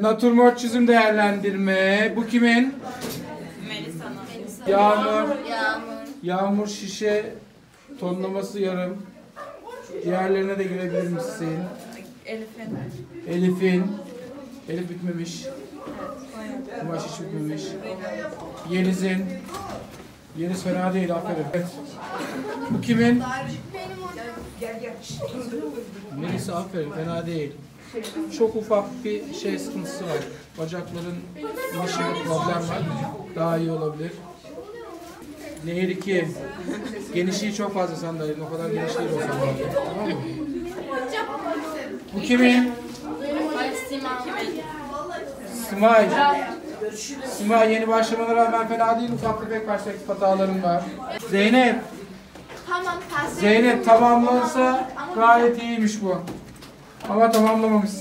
Natürmort çizim değerlendirme. Bu kimin? Melisa'nın. Yağmur. Yağmur. Yağmur şişe tonlaması yarım. Diğerlerine de girebilir misin? Elif'in. Elif'in. Elif bitmemiş. Kumaş hiç bitmemiş. Yeliz'in. Yeliz fena değil aferin. Evet. Bu kimin? Melisa aferin fena değil. Çok ufak bir şey sıkıntısı var. Bacakların inişinde problem var. Daha iyi olabilir. Nehir 2. Genişliği çok fazla sandalyenin. O kadar geniş değil o sandalye. Tamam mı? Bu kimin? Sima. Simay. Simay yeni başlamana rağmen fena değil. Ufak tefek perspektif hatalarım var. Zeynep. Tamam. Zeynep tamamlansa gayet iyiymiş bu. Ama tamamlamamışsın.